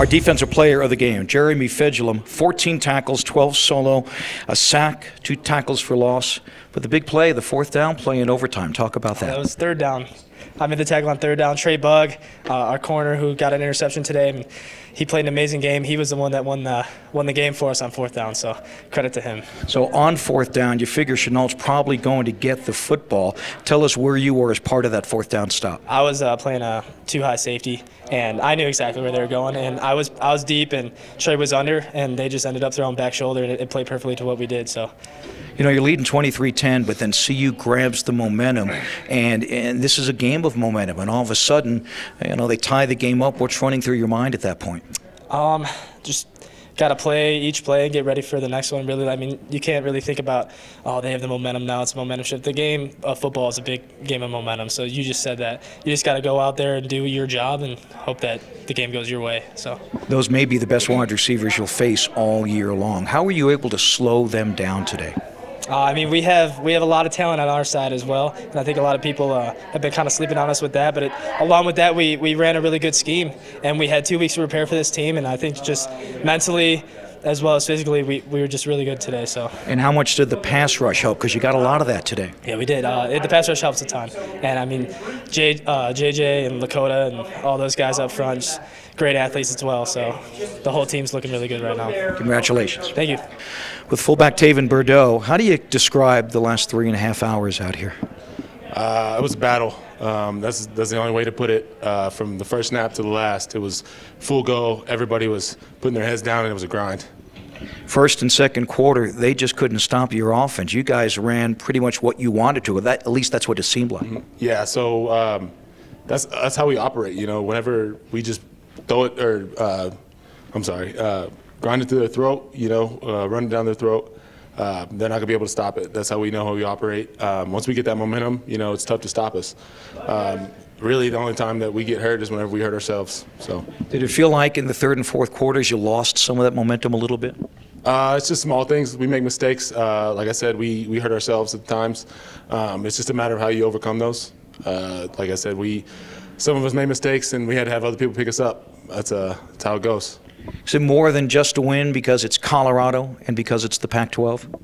Our defensive player of the game, Jeremy Fejedelem, 14 tackles, 12 solo, a sack, two tackles for loss. But the big play, the fourth down play in overtime. Talk about that. That was third down. I made the tackle on third down. Trey Bugg, uh, our corner, who got an interception today, and he played an amazing game. He was the one that won the won the game for us on fourth down. So credit to him. So on fourth down, you figure Shenault's probably going to get the football. Tell us where you were as part of that fourth down stop. I was uh, playing a two high safety, and I knew exactly where they were going. And I was I was deep, and Trey was under, and they just ended up throwing back shoulder, and it, it played perfectly to what we did. So. You know, you're leading 23-10, but then CU grabs the momentum, and and this is a game of momentum. And all of a sudden, you know, they tie the game up. What's running through your mind at that point? Um, just got to play each play and get ready for the next one. Really, I mean, you can't really think about, oh, they have the momentum now. It's a momentum shift. The game of football is a big game of momentum. So you just said that. You just got to go out there and do your job and hope that the game goes your way. So those may be the best wide receivers you'll face all year long. How were you able to slow them down today? Uh, I mean, we have we have a lot of talent on our side as well, and I think a lot of people uh, have been kind of sleeping on us with that. But it, along with that, we, we ran a really good scheme, and we had two weeks to prepare for this team. And I think just mentally, as well as physically, we, we were just really good today. So. And how much did the pass rush help? Because you got a lot of that today. Yeah, we did. Uh, it, the pass rush helps a ton. And I mean, J, uh, JJ and Lakota and all those guys up front, just great athletes as well. So the whole team's looking really good right now. Congratulations. Thank you. With fullback Taven Birdow, how do you describe the last three and a half hours out here? Uh, it was a battle. Um, that's that's the only way to put it. Uh, from the first snap to the last, it was full go. Everybody was putting their heads down, and it was a grind. First and second quarter, they just couldn't stop your offense. You guys ran pretty much what you wanted to. That, at least that's what it seemed like. Mm-hmm. Yeah. So um, that's that's how we operate. You know, whenever we just throw it, or uh, I'm sorry, uh, grind it to their throat. You know, uh, run it down their throat. Uh, they're not going to be able to stop it. That's how we know how we operate. Um, once we get that momentum, you know, it's tough to stop us. Um, really, the only time that we get hurt is whenever we hurt ourselves. So, did it feel like in the third and fourth quarters you lost some of that momentum a little bit? Uh, it's just small things. We make mistakes. Uh, like I said, we, we hurt ourselves at times. Um, it's just a matter of how you overcome those. Uh, like I said, we some of us made mistakes, and we had to have other people pick us up. That's, uh, that's how it goes. Is it more than just a win because it's Colorado and because it's the Pac-12?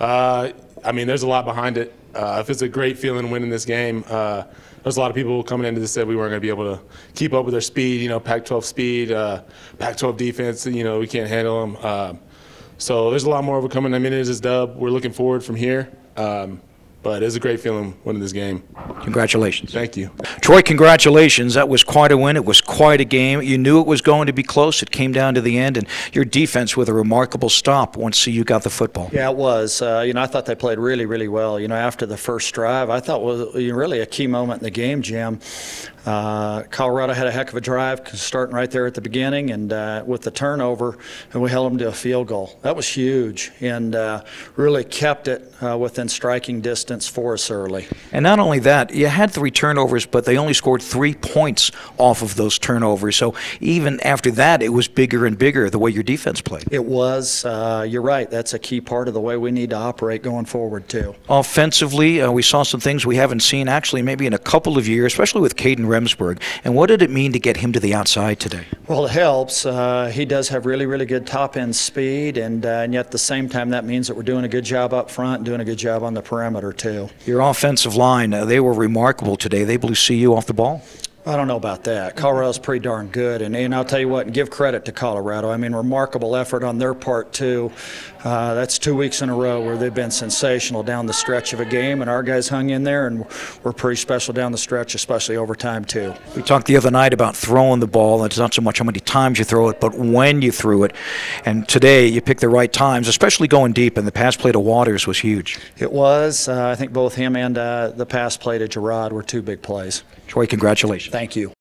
Uh, I mean, there's a lot behind it. Uh, if it's a great feeling winning this game, uh, there's a lot of people coming into this said we weren't going to be able to keep up with their speed. You know, Pac-12 speed, uh, Pac-12 defense. You know, we can't handle them. Uh, so there's a lot more overcoming. I mean, it is a dub. We're looking forward from here. Um, but it's a great feeling winning this game. Congratulations. Thank you. Troy, congratulations. That was quite a win. It was quite a game. You knew it was going to be close. It came down to the end, and your defense with a remarkable stop once you got the football. Yeah, it was. Uh, you know, I thought they played really, really well. You know, after the first drive, I thought was really a key moment in the game, Jim. Uh, Colorado had a heck of a drive starting right there at the beginning, and uh, with the turnover, and we held them to a field goal. That was huge, and uh, really kept it uh, within striking distance for us early. And not only that, you had three turnovers, but they only scored three points off of those turnovers. So even after that, it was bigger and bigger the way your defense played. It was. Uh, you're right. That's a key part of the way we need to operate going forward too. Offensively, uh, we saw some things we haven't seen actually maybe in a couple of years, especially with Kadin Remsberg. And what did it mean to get him to the outside today? Well, it helps. Uh, he does have really, really good top end speed, and, uh, and yet at the same time, that means that we're doing a good job up front, and doing a good job on the perimeter, too. Your offensive line, uh, they were remarkable today. They blew CU off the ball. I don't know about that. Colorado's pretty darn good, and, and I'll tell you what, and give credit to Colorado. I mean, remarkable effort on their part too. Uh, that's two weeks in a row where they've been sensational down the stretch of a game, and our guys hung in there, and we're pretty special down the stretch, especially overtime too. We talked the other night about throwing the ball. It's not so much how many times you throw it, but when you threw it. And today you picked the right times, especially going deep. And the pass play to Waters was huge. It was. Uh, I think both him and uh, the pass play to Gerard were two big plays. Troy, congratulations. Thank you.